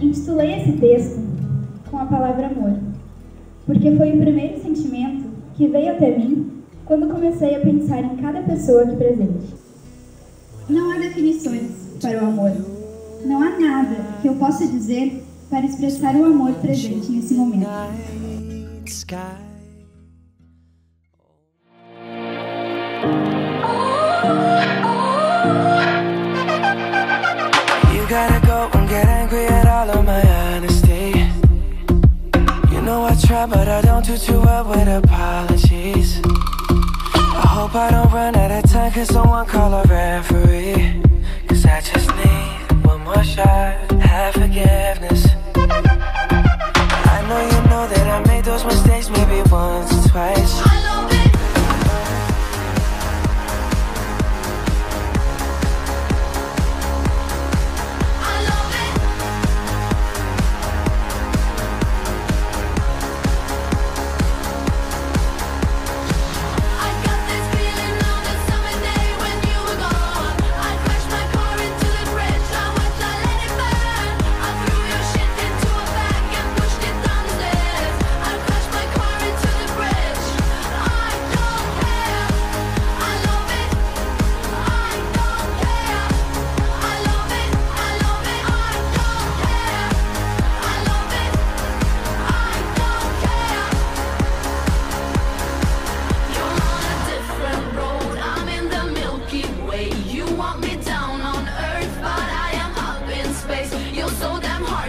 intitulei esse texto com a palavra amor, porque foi o primeiro sentimento que veio até mim quando comecei a pensar em cada pessoa aqui presente. Não há definições para o amor. Não há nada que eu possa dizer para expressar o amor presente nesse momento. Try, but I don't do too well with apologies. I hope I don't run out of time, cause someone call a referee. Cause I just need one more shot, have forgiveness.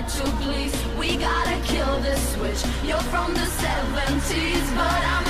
To please. We gotta kill this switch. You're from the 70s, but